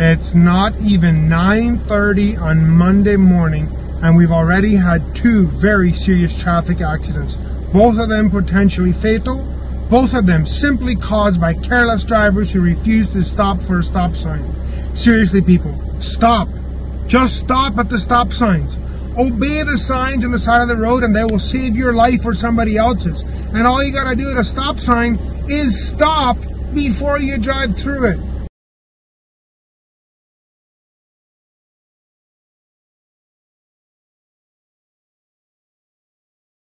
It's not even 9.30 on Monday morning and we've already had two very serious traffic accidents. Both of them potentially fatal, both of them simply caused by careless drivers who refuse to stop for a stop sign. Seriously people, stop. Just stop at the stop signs. Obey the signs on the side of the road and they will save your life or somebody else's. And all you gotta do at a stop sign is stop before you drive through it.